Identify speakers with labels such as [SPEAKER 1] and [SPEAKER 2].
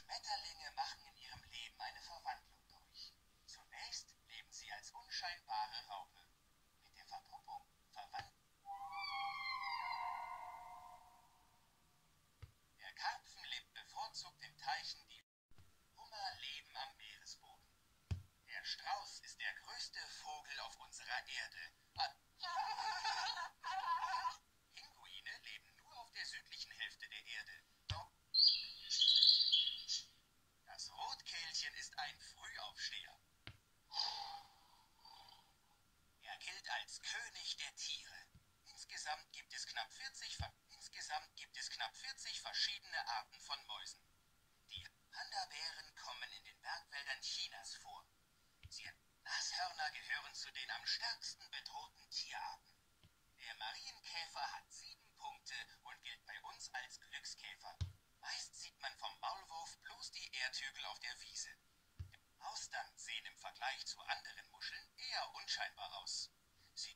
[SPEAKER 1] Schmetterlinge machen in ihrem Leben eine Verwandlung durch. Zunächst leben sie als unscheinbare Raupe. Mit der Verpuppung verwandeln. Der Karpfen lebt bevorzugt in Teichen, die Hummer leben am Meeresboden. Der Strauß ist der größte Vogel auf unserer Erde. Pinguine leben nur auf der südlichen Hälfte der Erde. Das Rotkehlchen ist ein Frühaufsteher. Er gilt als König der Tiere. Insgesamt gibt es knapp 40, insgesamt gibt es knapp 40 verschiedene Arten von Mäusen. Die Panda-Bären kommen in den Bergwäldern Chinas vor. Sie Nashörner gehören zu den am stärksten bedrohten Tierarten. Der Marienkäfer hat sieben Punkte und gilt bei uns als Glückskäfer. Meist sieht man vom Maulwurf bloß die Erdhügel auf der Wiese. Austern sehen im Vergleich zu anderen Muscheln eher unscheinbar aus. Sie